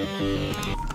Música